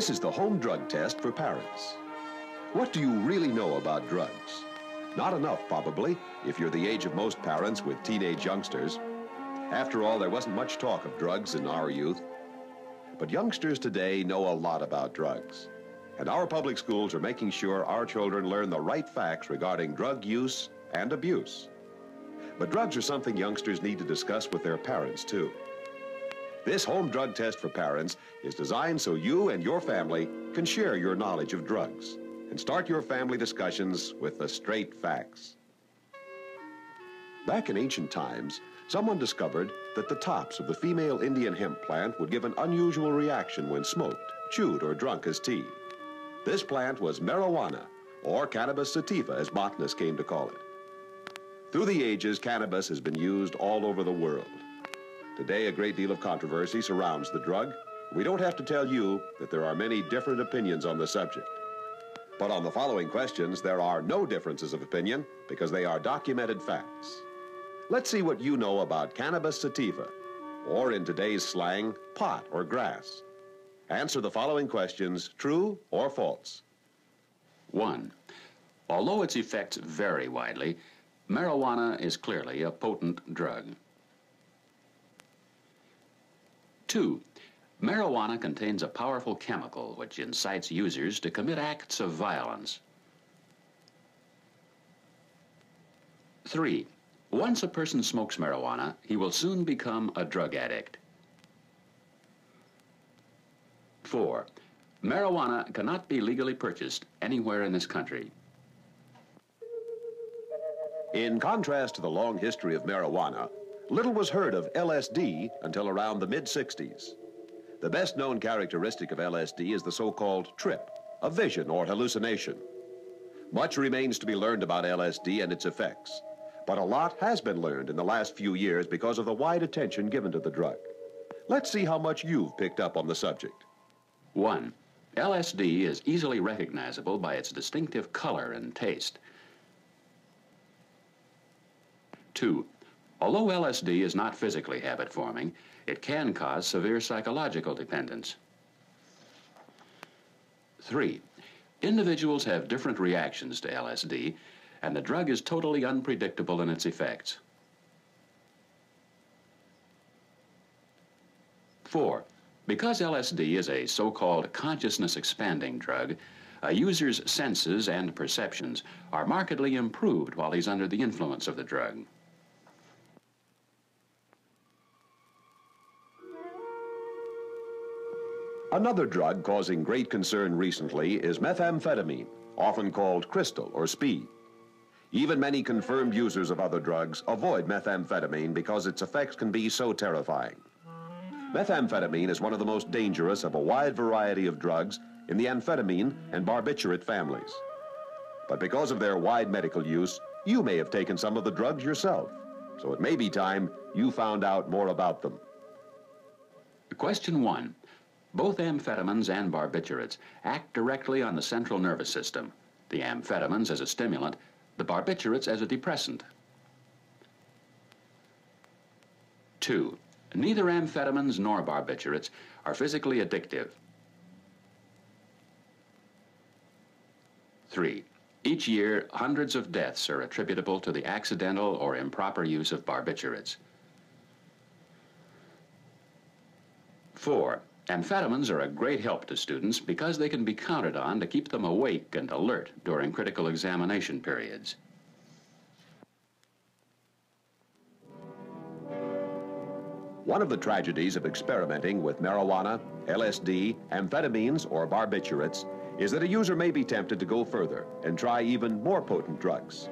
This is the home drug test for parents. What do you really know about drugs? Not enough, probably, if you're the age of most parents with teenage youngsters. After all, there wasn't much talk of drugs in our youth. But youngsters today know a lot about drugs. And our public schools are making sure our children learn the right facts regarding drug use and abuse. But drugs are something youngsters need to discuss with their parents, too. This home drug test for parents is designed so you and your family can share your knowledge of drugs and start your family discussions with the straight facts. Back in ancient times, someone discovered that the tops of the female Indian hemp plant would give an unusual reaction when smoked, chewed, or drunk as tea. This plant was marijuana, or cannabis sativa as botanists came to call it. Through the ages, cannabis has been used all over the world. Today, a great deal of controversy surrounds the drug. We don't have to tell you that there are many different opinions on the subject. But on the following questions, there are no differences of opinion because they are documented facts. Let's see what you know about cannabis sativa, or in today's slang, pot or grass. Answer the following questions, true or false. 1. Although its effects vary widely, marijuana is clearly a potent drug. 2. Marijuana contains a powerful chemical which incites users to commit acts of violence. 3. Once a person smokes marijuana, he will soon become a drug addict. 4. Marijuana cannot be legally purchased anywhere in this country. In contrast to the long history of marijuana, Little was heard of LSD until around the mid-60s. The best known characteristic of LSD is the so-called trip, a vision or hallucination. Much remains to be learned about LSD and its effects, but a lot has been learned in the last few years because of the wide attention given to the drug. Let's see how much you've picked up on the subject. 1. LSD is easily recognizable by its distinctive color and taste. 2. Although LSD is not physically habit-forming, it can cause severe psychological dependence. 3. Individuals have different reactions to LSD, and the drug is totally unpredictable in its effects. 4. Because LSD is a so-called consciousness-expanding drug, a user's senses and perceptions are markedly improved while he's under the influence of the drug. Another drug causing great concern recently is methamphetamine, often called crystal or speed. Even many confirmed users of other drugs avoid methamphetamine because its effects can be so terrifying. Methamphetamine is one of the most dangerous of a wide variety of drugs in the amphetamine and barbiturate families. But because of their wide medical use, you may have taken some of the drugs yourself. So it may be time you found out more about them. Question one. Both amphetamines and barbiturates act directly on the central nervous system, the amphetamines as a stimulant, the barbiturates as a depressant. 2. Neither amphetamines nor barbiturates are physically addictive. 3. Each year, hundreds of deaths are attributable to the accidental or improper use of barbiturates. 4. Amphetamines are a great help to students because they can be counted on to keep them awake and alert during critical examination periods. One of the tragedies of experimenting with marijuana, LSD, amphetamines, or barbiturates is that a user may be tempted to go further and try even more potent drugs.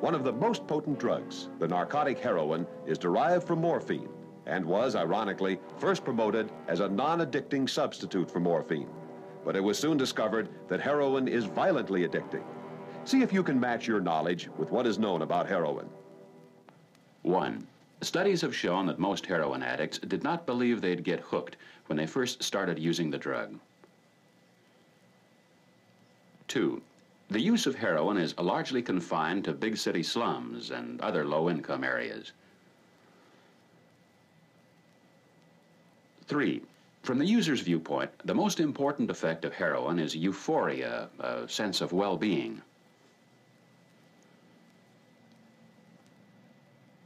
One of the most potent drugs, the narcotic heroin, is derived from morphine and was, ironically, first promoted as a non-addicting substitute for morphine. But it was soon discovered that heroin is violently addicting. See if you can match your knowledge with what is known about heroin. 1. Studies have shown that most heroin addicts did not believe they'd get hooked when they first started using the drug. 2. The use of heroin is largely confined to big city slums and other low-income areas. 3. From the user's viewpoint, the most important effect of heroin is euphoria, a sense of well-being.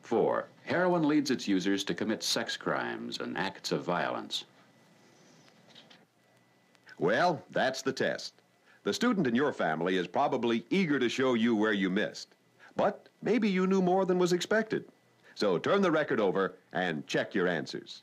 Four, heroin leads its users to commit sex crimes and acts of violence. Well, that's the test. The student in your family is probably eager to show you where you missed. But maybe you knew more than was expected. So turn the record over and check your answers.